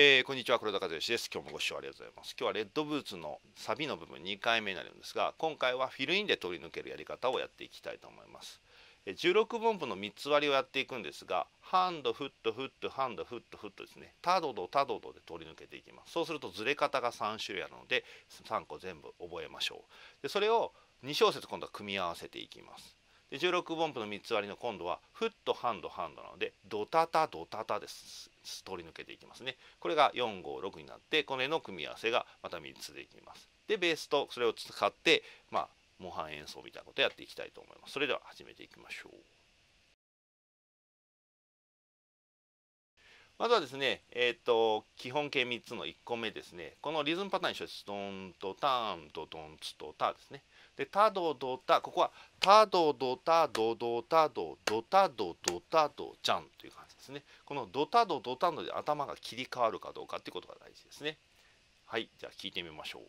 えー、こんにちは黒田和義です。今日もご視聴ありがとうございます。今日はレッドブーツのサビの部分2回目になるんですが今回はフィルインで取り抜けるやり方をやっていきたいと思います。16分符の3つ割りをやっていくんですがハンドフットフットハンドフットフットですね。タドドタドドで取り抜けていきます。そうするとずれ方が3種類あるので3個全部覚えましょう。でそれを2小節今度は組み合わせていきます。で16分符の3つ割りの今度はフットハンドハンドなのでドタタドタタです通り抜けていきますねこれが456になってこれの組み合わせがまた3つできますでベースとそれを使ってまあ模範演奏みたいなことをやっていきたいと思いますそれでは始めていきましょうまずはですね、えっ、ー、と、基本形3つの1個目ですね。このリズムパターン一緒です。ドンとターンとドンツとターですね。で、タドドタ、ここはタドドタドドタドドタドドタドジャンという感じですね。このドタドドタドで頭が切り替わるかどうかっていうことが大事ですね。はい、じゃあ聞いてみましょう。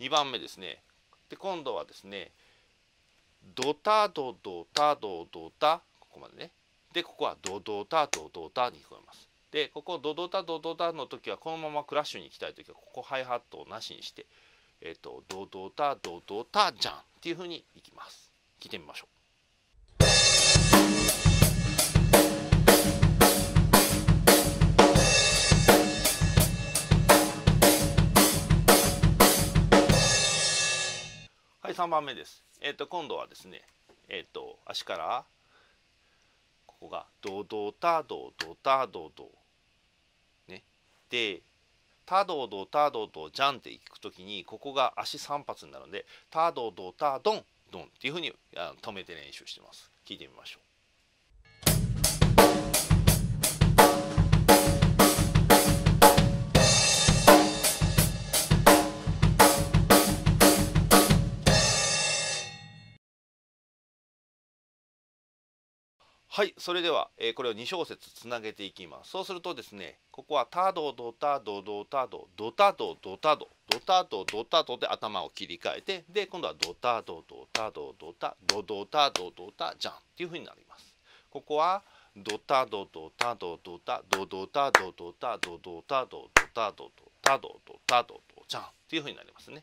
2番目ですね。で今度はですねドタドドタドドタここまでね。でここはドドタドドタに聞こえます。でここドドタドドタの時はこのままクラッシュに行きたい時はここハイハットをなしにしてえっ、ー、とドドタドドタじゃんっていうふうにいきます。聞いてみましょう。3番目です。えっ、と今度はですねえっ、と足からここがドドタドドタドド。ね。でタドドタドドジャンっていくときにここが足3発になるのでタドドタドンドンっていうふうに止めて練習してます。聞いてみましょう。はいそれでは、えー、これを2小節つなげていきます。そうするとですねここはタドドタドドタドドタドドタドドタドドタドで頭を切り替えてで今度はドタドドタドドタドドタドドタジャンっていうふうになります。ここはドタドドタドドタドドタドドタドドタドドタドドタドドタドドジャンっていうふうになりますね。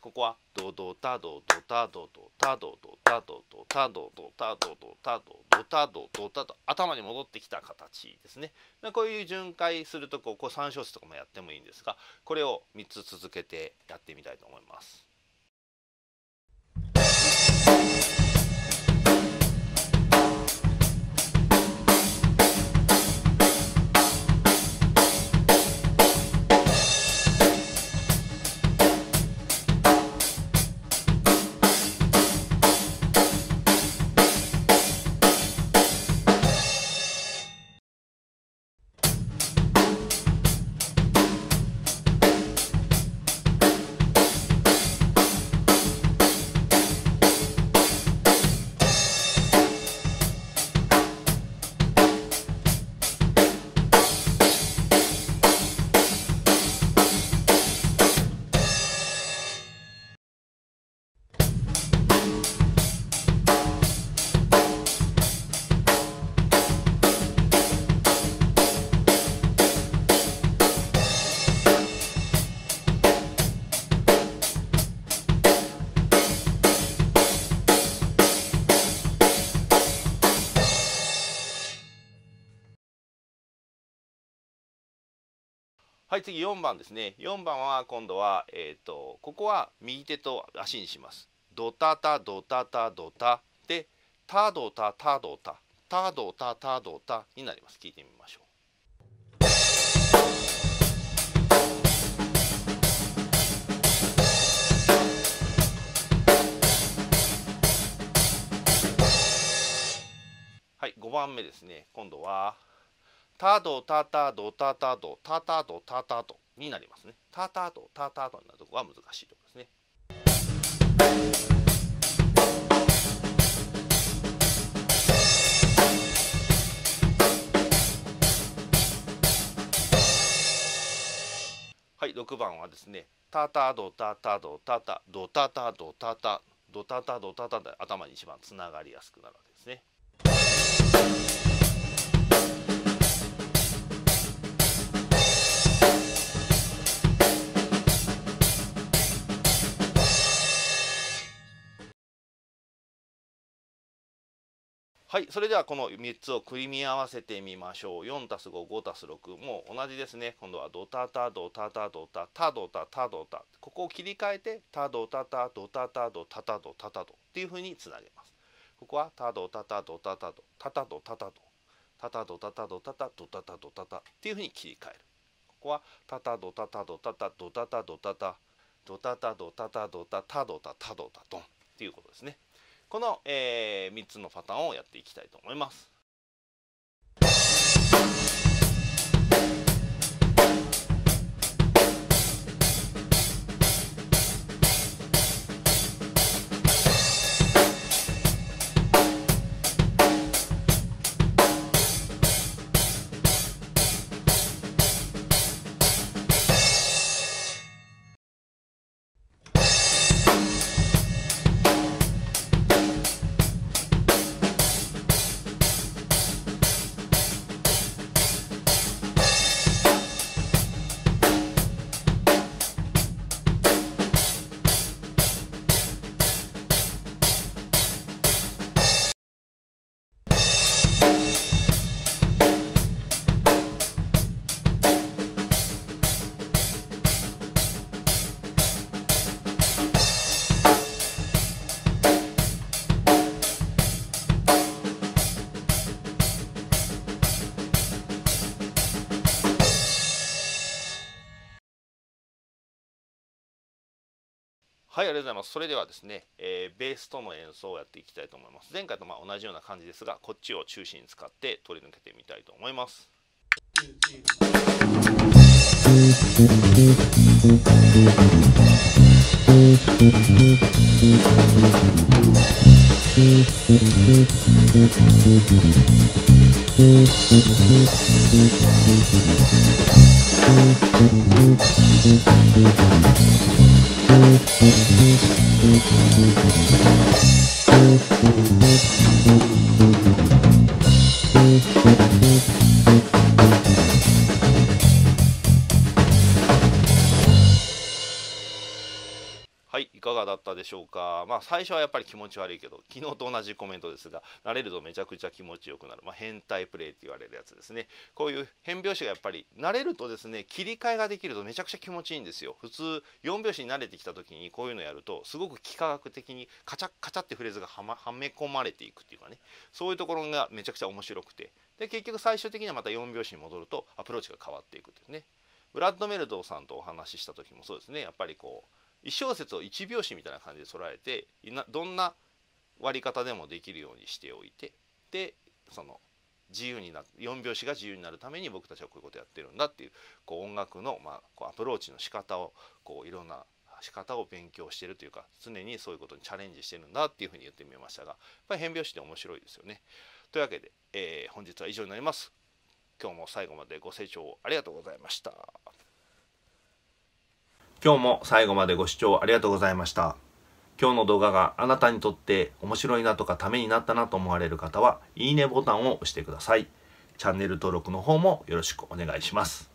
ここはドドタドドタドドタドドタドドタドドタドドタドドタドドタドタと頭に戻ってきた形ですねこういう巡回するとここう3小節とかもやってもいいんですがこれを3つ続けてやってみたいと思います。はい次4番ですね。4番は今度はえっ、ー、とここは右手と足にします。ドタタドタタドタ。でタドタタドタ。タドタタドタになります。聞いてみましょう。はい5番目ですね。今度はタドタタドタタドタタドタタドになりますね。タタドタタドになるところは難しいところですね。はい、6 6番はですねタタドタタドタタドタタドタタドタタドタタで頭に一番つながりやすくなるわけですね。はいそれではこの3つを組み合わせてみましょう。4たす55たす6もう同じですね。今度はドタタドタタドタタドタタドタ。ここを切り替えてタドタタドタタドタタドタタドっていうふうにつなげます。ここはタドタタドタタドタタドタタドタタド。タタドタタドタタドタタっていうふうに切り替えるここはタタドタタドタタドタタドタタドタタドタタドタタドタタドタドンっていうことですねこの、えー、3つのパターンをやっていきたいと思います。はい、ありがとうございます。それではですね、えー、ベースとの演奏をやっていきたいと思います。前回とまあ同じような感じですが、こっちを中心に使って取り抜けてみたいと思います。Thank だったでしょうか。まあ最初はやっぱり気持ち悪いけど昨日と同じコメントですが慣れるとめちゃくちゃ気持ちよくなる、まあ、変態プレイって言われるやつですね。こういう変拍子がやっぱり慣れるとですね切り替えができるとめちゃくちゃ気持ちいいんですよ。普通4拍子に慣れてきた時にこういうのやるとすごく幾何学的にカチャッカチャってフレーズがは,、ま、め込まれていくっていうかね。そういうところがめちゃくちゃ面白くて。で結局最終的にはまた4拍子に戻るとアプローチが変わっていくっていうね。ブラッド・メルドさんとお話しした時もそうですね。やっぱりこう1小節を1拍子みたいな感じで捉えてどんな割り方でもできるようにしておいてでその自由にな4拍子が自由になるために僕たちはこういうことやってるんだっていうこう音楽の、まあ、こうアプローチの仕方をこういろんな仕方を勉強してるというか常にそういうことにチャレンジしてるんだっていうふうに言ってみましたがやっぱり変拍子って面白いですよね。というわけで、えー、本日は以上になります。今日も最後までご清聴ありがとうございました。今日も最後までご視聴ありがとうございました。今日の動画があなたにとって面白いなとかためになったなと思われる方は、いいねボタンを押してください。チャンネル登録の方もよろしくお願いします。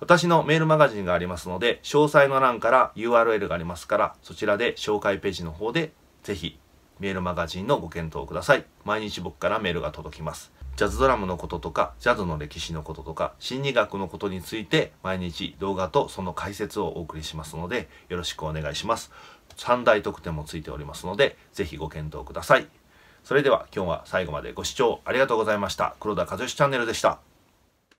私のメールマガジンがありますので、詳細の欄から URL がありますから、そちらで紹介ページの方でぜひメールマガジンのご検討ください。毎日僕からメールが届きます。ジャズドラムのこととか、ジャズの歴史のこととか、心理学のことについて毎日動画とその解説をお送りしますので、よろしくお願いします。3大特典もついておりますので、ぜひご検討ください。それでは今日は最後までご視聴ありがとうございました。黒田和義チャンネルでした。